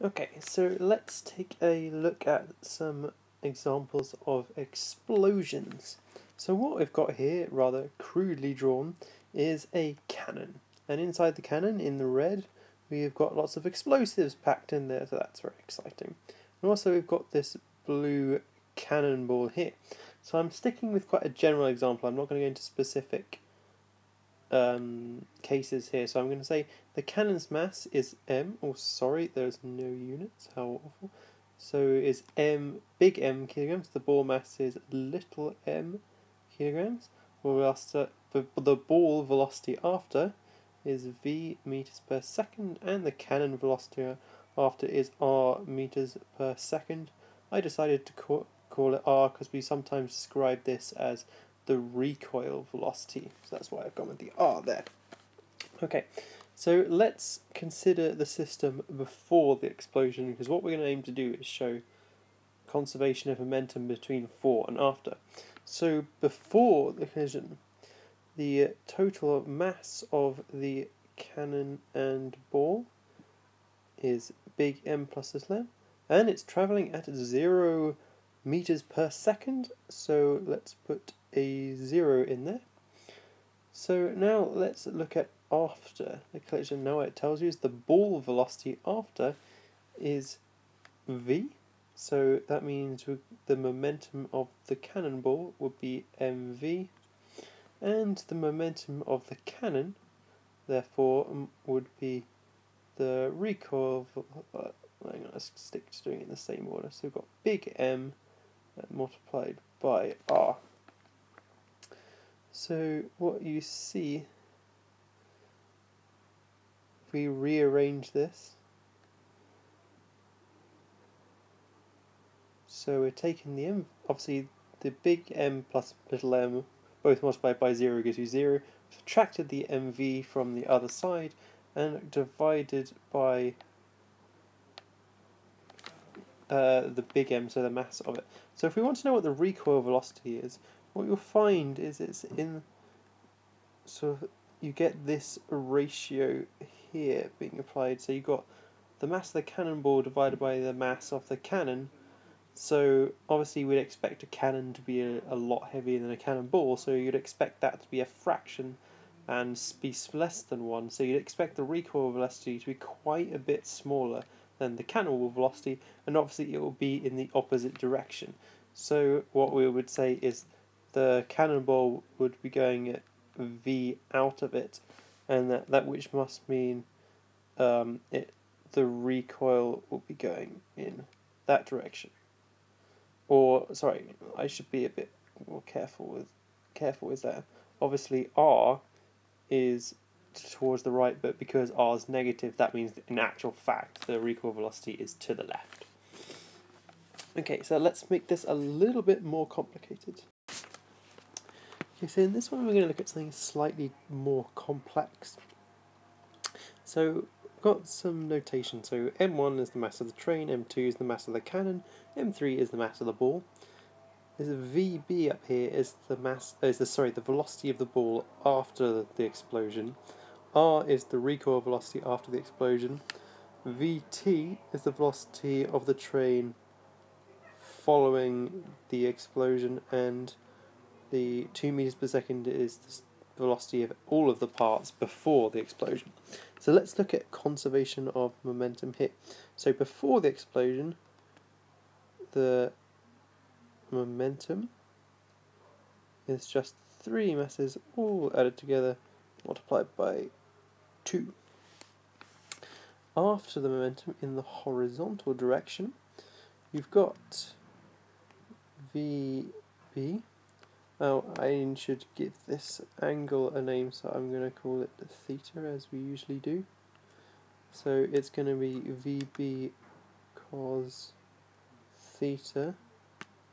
Okay, so let's take a look at some examples of explosions. So what we've got here, rather crudely drawn, is a cannon. And inside the cannon, in the red, we've got lots of explosives packed in there, so that's very exciting. And also we've got this blue cannonball here. So I'm sticking with quite a general example, I'm not going to go into specific um, cases here. So I'm going to say the cannon's mass is m, or oh, sorry, there's no units, how awful. So is m, big M kilograms, the ball mass is little m kilograms. Velocity, the ball velocity after is v meters per second, and the cannon velocity after is r meters per second. I decided to call, call it r because we sometimes describe this as the recoil velocity. So that's why I've gone with the R there. Okay, so let's consider the system before the explosion because what we're going to aim to do is show conservation of momentum between before and after. So before the collision, the total mass of the cannon and ball is big M plus little m, and it's travelling at zero meters per second. So let's put a zero in there. So now let's look at after the collision. Now it tells you is the ball velocity after is v. So that means the momentum of the cannonball would be mv, and the momentum of the cannon, therefore, would be the recoil. Uh, I'm going to stick to doing it in the same order. So we've got big M multiplied by r. So what you see, if we rearrange this, so we're taking the m, obviously the big M plus little m, both multiplied by 0 gives you 0, subtracted the mv from the other side, and divided by uh, the big M, so the mass of it. So if we want to know what the recoil velocity is, what you'll find is it's in of you get this ratio here being applied. So you've got the mass of the cannonball divided by the mass of the cannon. So obviously we'd expect a cannon to be a, a lot heavier than a cannonball, so you'd expect that to be a fraction and be less than 1. So you'd expect the recoil velocity to be quite a bit smaller than the cannonball velocity, and obviously it will be in the opposite direction. So what we would say is the cannonball would be going at v out of it, and that, that which must mean um, it the recoil will be going in that direction. Or sorry, I should be a bit more careful with careful with that. Obviously, r is towards the right, but because r is negative, that means that in actual fact the recoil velocity is to the left. Okay, so let's make this a little bit more complicated. Okay, so in this one we're going to look at something slightly more complex. So, we've got some notation. So, M1 is the mass of the train, M2 is the mass of the cannon, M3 is the mass of the ball. There's a VB up here is the mass is the sorry the velocity of the ball after the explosion. R is the recoil velocity after the explosion. VT is the velocity of the train following the explosion and the 2 meters per second is the velocity of all of the parts before the explosion. So let's look at conservation of momentum here. So before the explosion, the momentum is just three masses all added together multiplied by 2. After the momentum in the horizontal direction, you've got VB now I should give this angle a name so I'm going to call it theta as we usually do. So it's going to be VB cos theta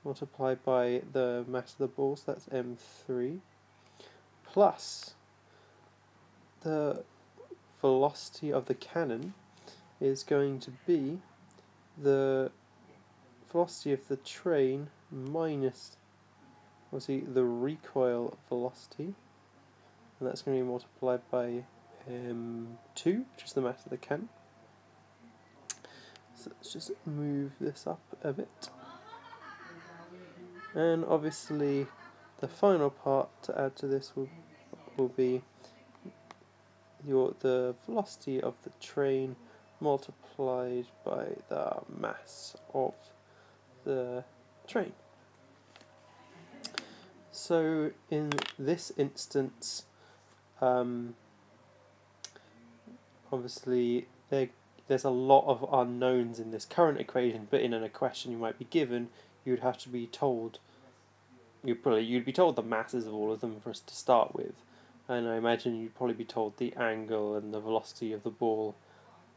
multiplied by the mass of the ball, so that's M3, plus the velocity of the cannon is going to be the velocity of the train minus obviously the recoil velocity, and that's going to be multiplied by um, 2, which is the mass of the cannon. So let's just move this up a bit. And obviously the final part to add to this will, will be your the velocity of the train multiplied by the mass of the train. So in this instance, um, obviously there, there's a lot of unknowns in this current equation, but in a question you might be given, you would have to be told, you probably you'd be told the masses of all of them for us to start with, and I imagine you'd probably be told the angle and the velocity of the ball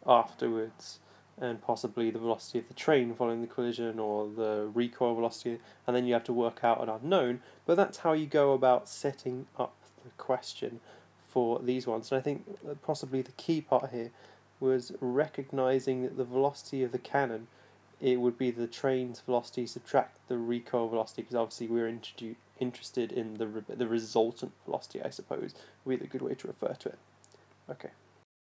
afterwards and possibly the velocity of the train following the collision or the recoil velocity, and then you have to work out an unknown. But that's how you go about setting up the question for these ones. And I think possibly the key part here was recognizing that the velocity of the cannon it would be the train's velocity subtract the recoil velocity because obviously we're interested in the re the resultant velocity I suppose would be the good way to refer to it. Okay.